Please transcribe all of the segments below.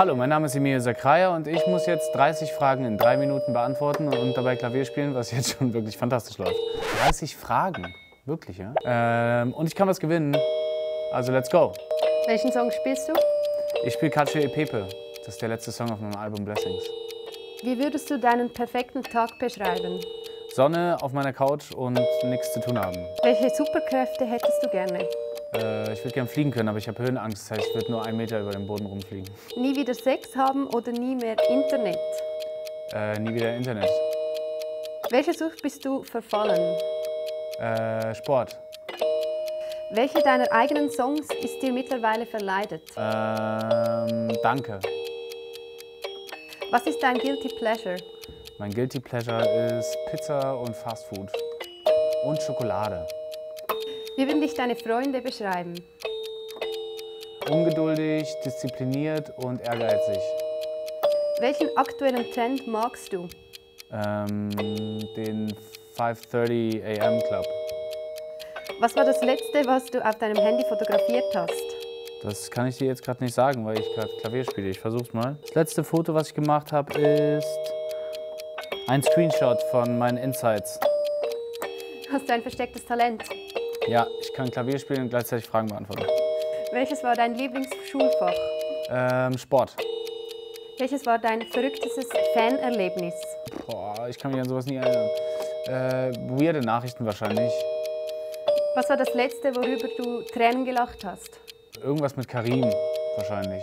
Hallo, mein Name ist Emil Sakraya und ich muss jetzt 30 Fragen in drei Minuten beantworten und dabei Klavier spielen, was jetzt schon wirklich fantastisch läuft. 30 Fragen? Wirklich, ja? Ähm, und ich kann was gewinnen. Also let's go. Welchen Song spielst du? Ich spiele Cacio e Pepe. Das ist der letzte Song auf meinem Album Blessings. Wie würdest du deinen perfekten Tag beschreiben? Sonne auf meiner Couch und nichts zu tun haben. Welche Superkräfte hättest du gerne? Äh, ich würde gerne fliegen können, aber ich habe Höhenangst. Das heißt, ich würde nur einen Meter über den Boden rumfliegen. Nie wieder Sex haben oder nie mehr Internet? Äh, nie wieder Internet. Welche Sucht bist du verfallen? Äh, Sport. Welche deiner eigenen Songs ist dir mittlerweile verleidet? Ähm, danke. Was ist dein Guilty Pleasure? Mein Guilty Pleasure ist Pizza und Fast Food. Und Schokolade. Wie würden dich deine Freunde beschreiben? Ungeduldig, diszipliniert und ehrgeizig. Welchen aktuellen Trend magst du? Ähm, den 5.30 AM Club. Was war das letzte, was du auf deinem Handy fotografiert hast? Das kann ich dir jetzt gerade nicht sagen, weil ich gerade Klavier spiele. Ich versuch's mal. Das letzte Foto, was ich gemacht habe, ist ein Screenshot von meinen Insights. Hast du ein verstecktes Talent? Ja, ich kann Klavier spielen und gleichzeitig Fragen beantworten. Welches war dein Lieblingsschulfach? Ähm, Sport. Welches war dein verrücktestes Fanerlebnis? Boah, ich kann mich an sowas nie erinnern. Äh, weirde Nachrichten wahrscheinlich. Was war das letzte, worüber du Tränen gelacht hast? Irgendwas mit Karim wahrscheinlich.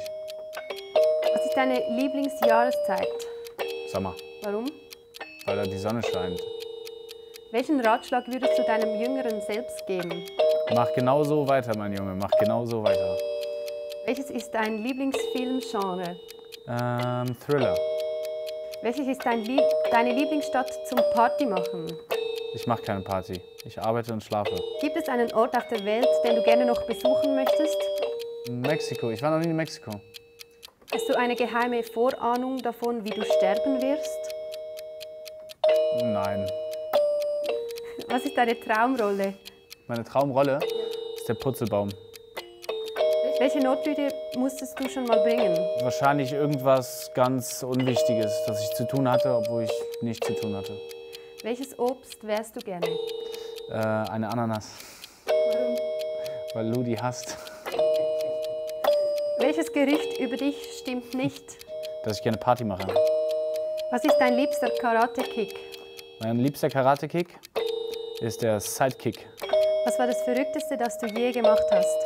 Was ist deine Lieblingsjahreszeit? Sommer, Warum? weil da die Sonne scheint. Welchen Ratschlag würdest du deinem jüngeren Selbst geben? Mach genau so weiter, mein Junge, mach genau so weiter. Welches ist dein Lieblingsfilmgenre? Ähm, Thriller. Welches ist dein Lieb deine Lieblingsstadt zum Partymachen? Ich mache keine Party. Ich arbeite und schlafe. Gibt es einen Ort auf der Welt, den du gerne noch besuchen möchtest? Mexiko. Ich war noch nie in Mexiko. Hast du eine geheime Vorahnung davon, wie du sterben wirst? Nein. Was ist deine Traumrolle? Meine Traumrolle ist der Purzelbaum. Welche Notlüge musstest du schon mal bringen? Wahrscheinlich irgendwas ganz Unwichtiges, das ich zu tun hatte, obwohl ich nichts zu tun hatte. Welches Obst wärst du gerne? Äh, eine Ananas, Warum? weil Lou die hasst. Welches Gerücht über dich stimmt nicht? Dass ich gerne Party mache. Was ist dein liebster Karate-Kick? Mein liebster Karate-Kick ist der Sidekick. Was war das Verrückteste, das du je gemacht hast?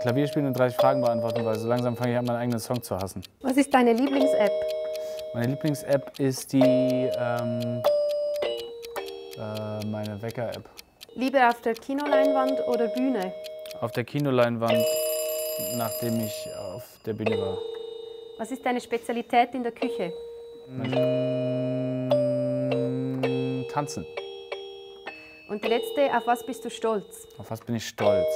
Klavier spielen und 30 Fragen beantworten, weil so langsam fange ich an, meinen eigenen Song zu hassen. Was ist deine Lieblings-App? Meine Lieblings-App ist die ähm, äh, meine Wecker-App. Lieber auf der Kinoleinwand oder Bühne? Auf der Kinoleinwand, nachdem ich auf der Bühne war. Was ist deine Spezialität in der Küche? Mm, tanzen. Und die letzte, auf was bist du stolz? Auf was bin ich stolz?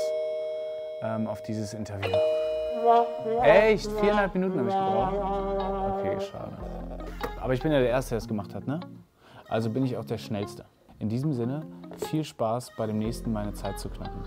Ähm, auf dieses Interview. Echt? Viereinhalb Minuten habe ich gebraucht? Okay, schade. Aber ich bin ja der Erste, der es gemacht hat, ne? Also bin ich auch der Schnellste. In diesem Sinne, viel Spaß bei dem nächsten Meine Zeit zu knacken.